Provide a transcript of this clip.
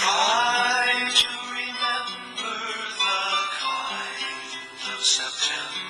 Try to remember the kind of September.